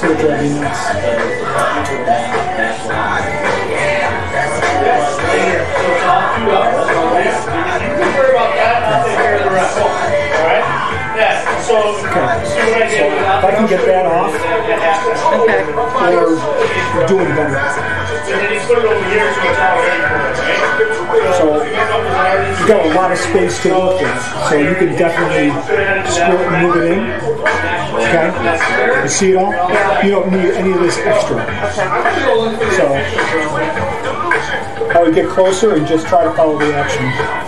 That's gonna drive me nuts. If I can get that off, Okay. we're doing better. So you've got a lot of space to work with, so you can definitely squirt and move it in. Okay? You see it all? You don't need any of this extra. So I would get closer and just try to follow the action.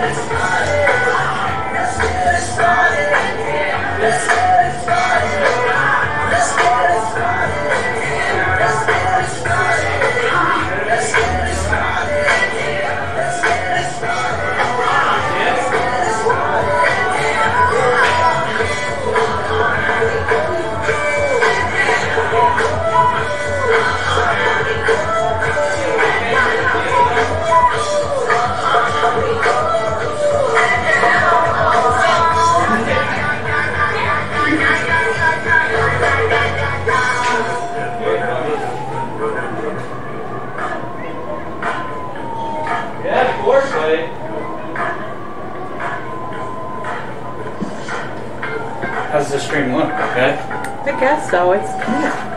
Look? Okay. I guess so. It's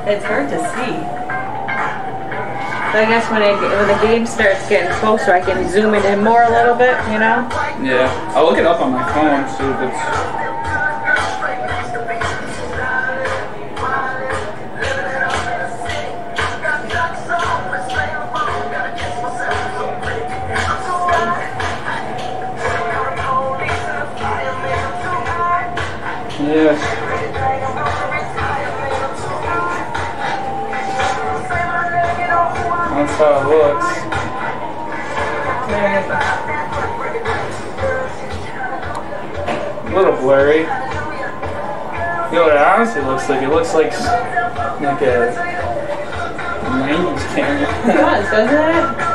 it's hard to see. But I guess when it, when the game starts getting closer, I can zoom it in more a little bit, you know? Yeah, I'll look it up on my phone, see if it's. Looks like? It looks like like a 90s camera. It does, doesn't it?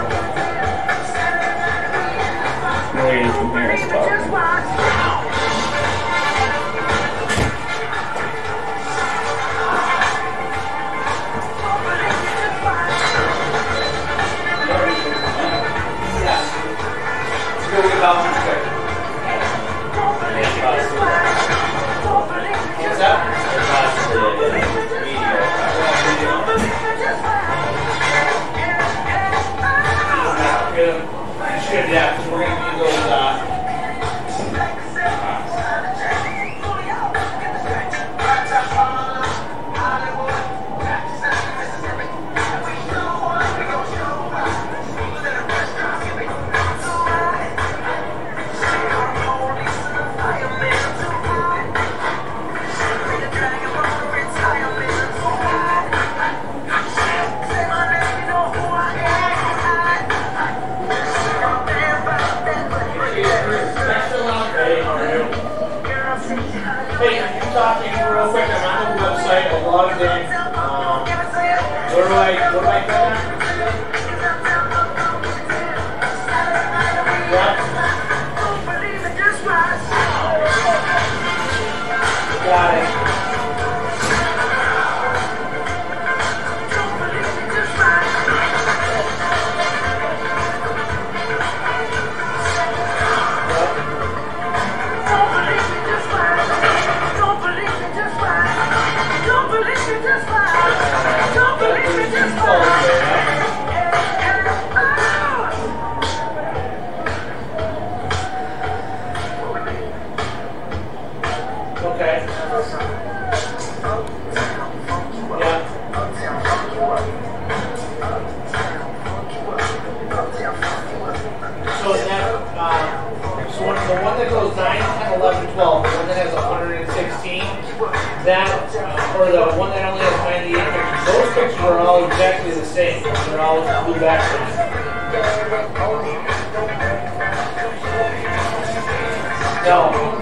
are all exactly the same. They're all blue background. No.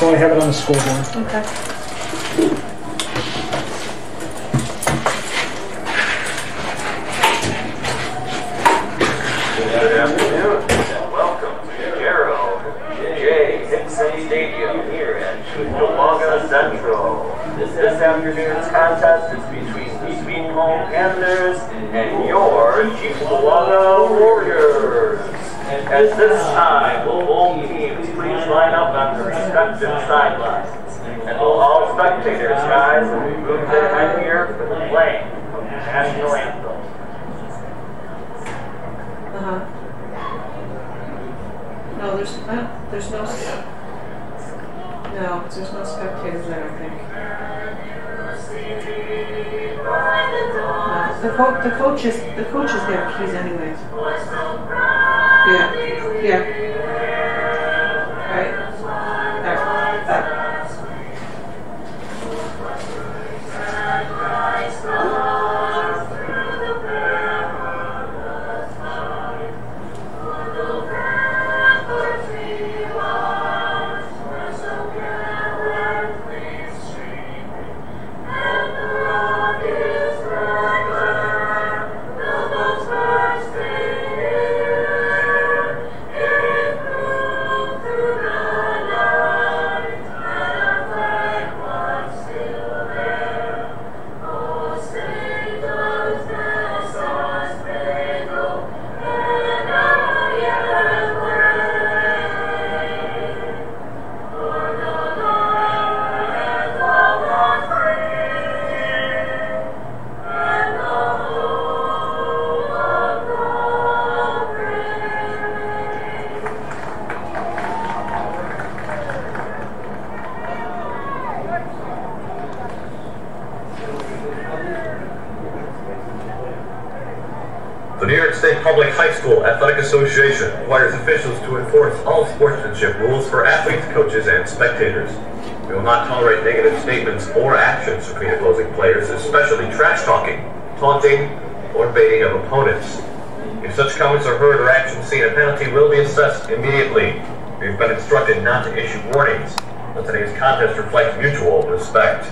So I have it on the scoreboard. Okay. Good afternoon, and welcome to Gerald J. Hickson Stadium here at Cheektowaga Central. This, this afternoon's contest is between the Sweet Home Panthers and your Cheektowaga Warriors. At this time, their respective sidelines? And will all spectators rise and remove their headgear for the playing of the national anthem? Uh-huh. No, there's, uh, there's no, no, there's no spectators, I don't think. No, the co- the coaches, the coaches have keys anyways. Yeah, yeah. Officials to enforce all sportsmanship rules for athletes, coaches, and spectators. We will not tolerate negative statements or actions between opposing players, especially trash talking, taunting, or baiting of opponents. If such comments are heard or actions seen, a penalty will be assessed immediately. We've been instructed not to issue warnings. but today's contest reflects mutual respect.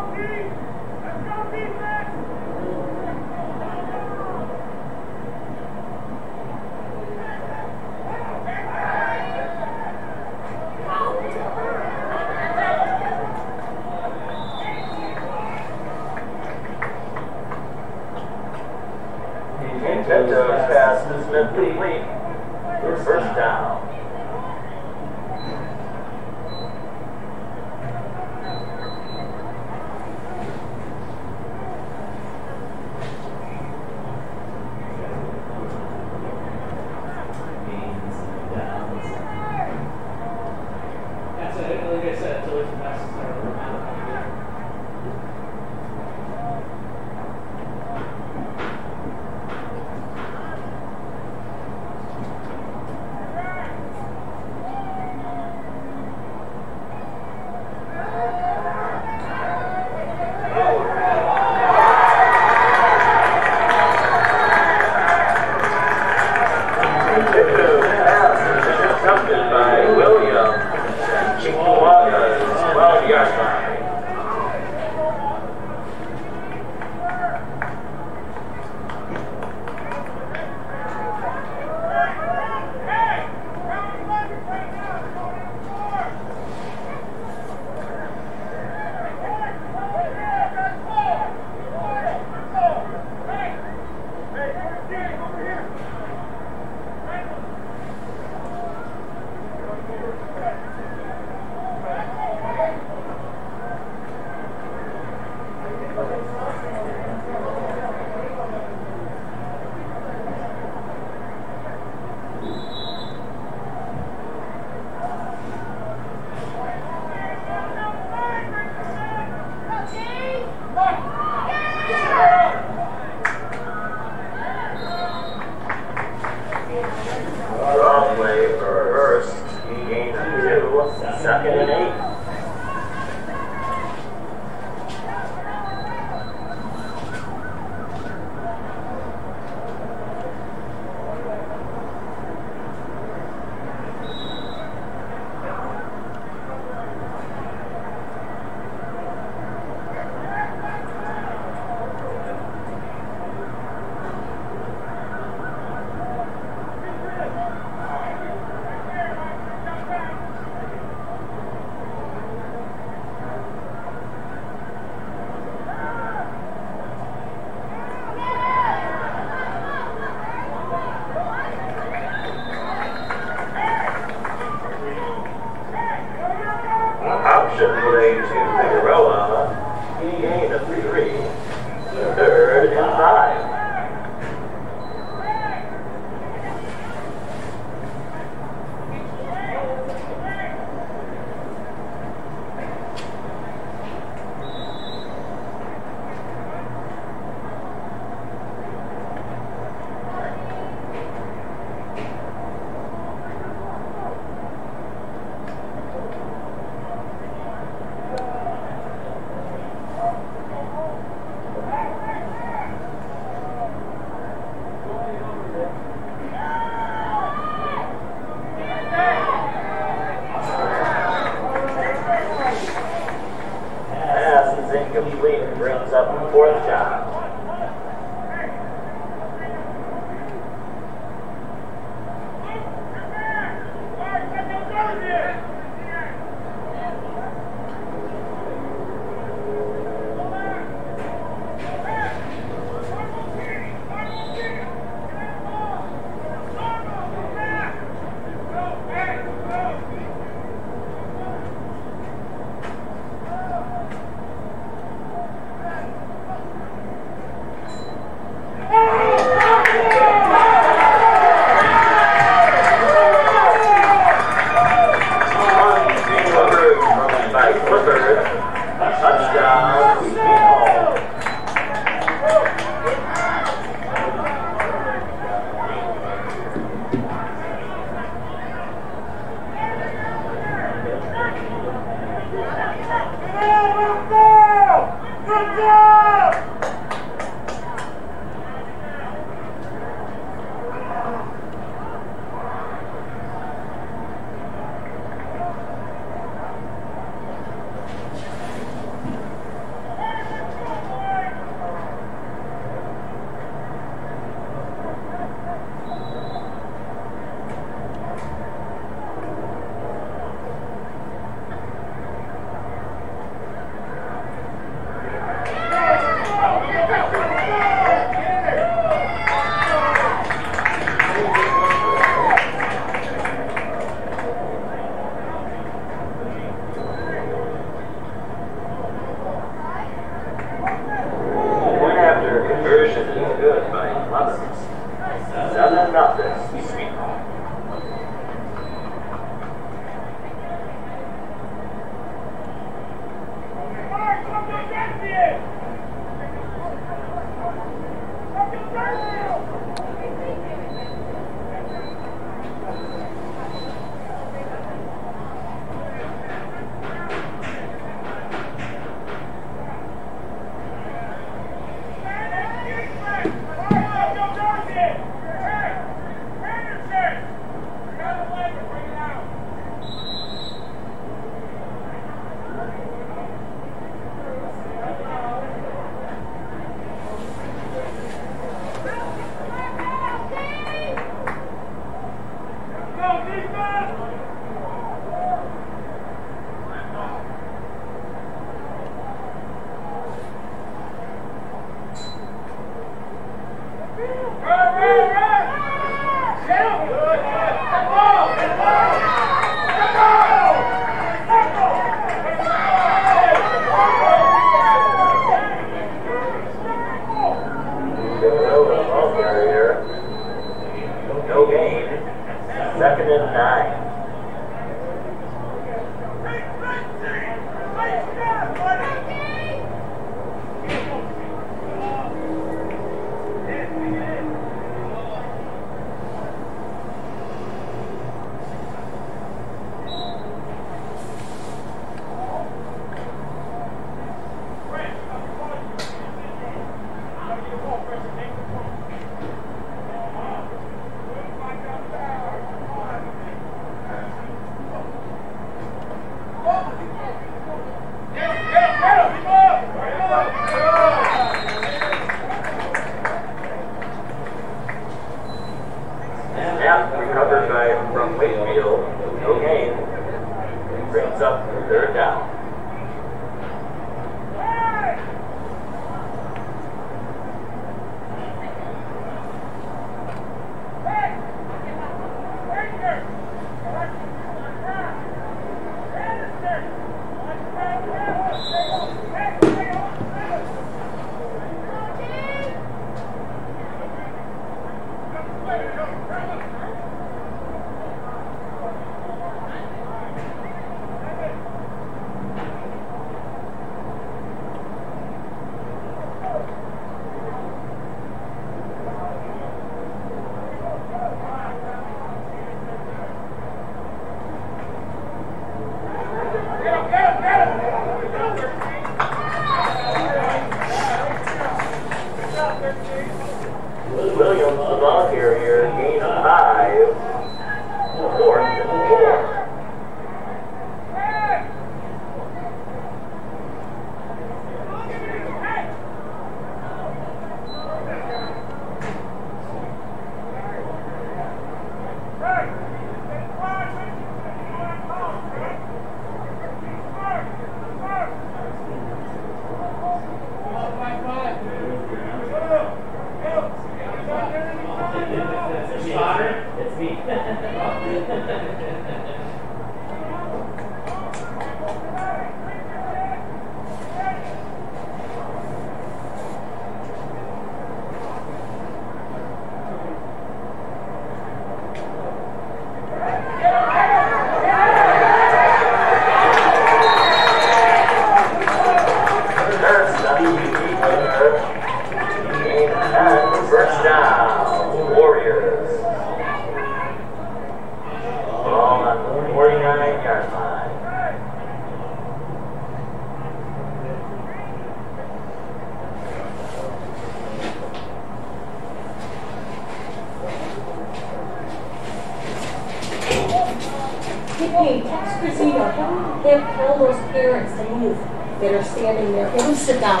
There.